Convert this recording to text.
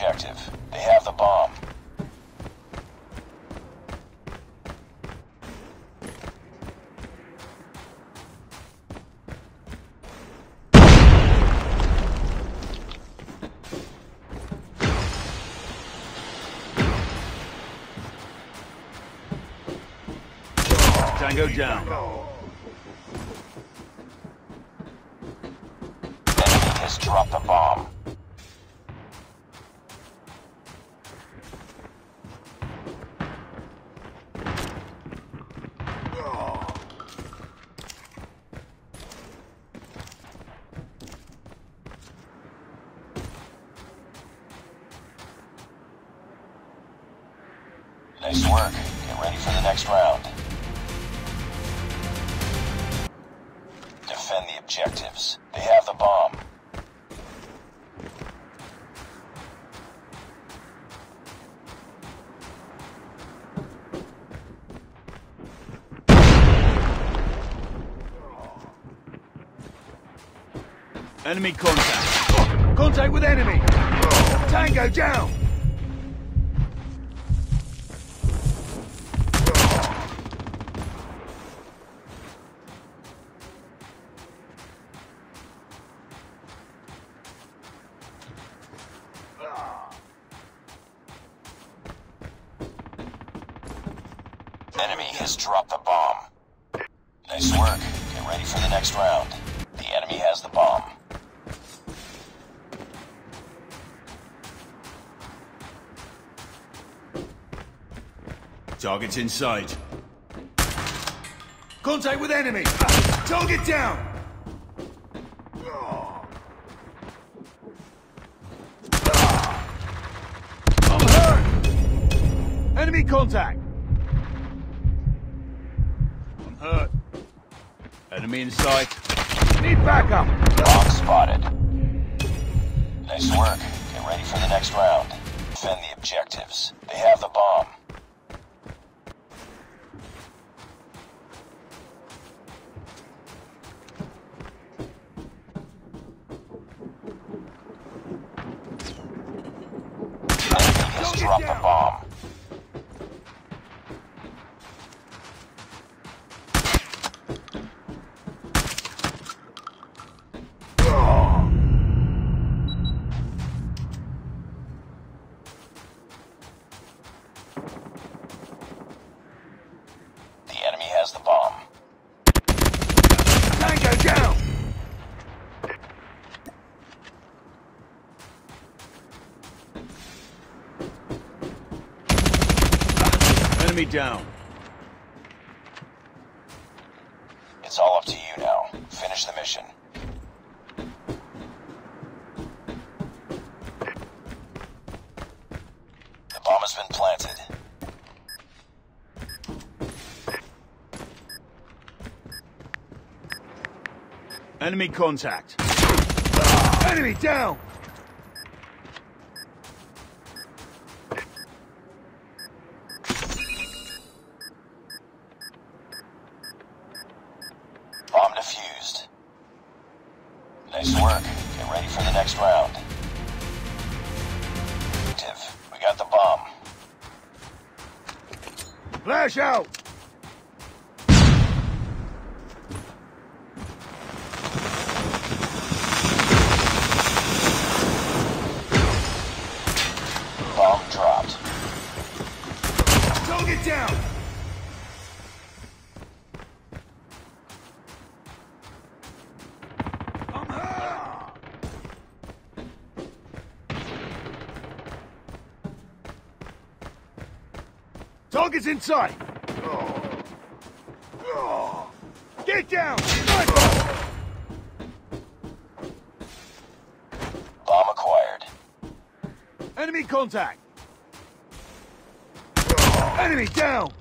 objective. They have the bomb. Tango down. Enemy has dropped the bomb. Nice work. Get ready for the next round. Defend the objectives. They have the bomb. Enemy contact. Contact with enemy. Tango down. Enemy has dropped the bomb. Nice work. Get ready for the next round. The enemy has the bomb. Target's in sight. Contact with enemy. Target down. Enemy contact. Hurt. Enemy in sight. Need backup. Bomb spotted. Nice work. Get ready for the next round. Defend the objectives. They have the bomb. Enemy has the bomb. Enemy down. It's all up to you now. Finish the mission. The bomb has been planted. Enemy contact. Enemy down. Bomb defused. Nice work. Get ready for the next round. Active. We got the bomb. Flash out. Target's in sight. Get down! Bomb acquired. Enemy contact! Enemy down!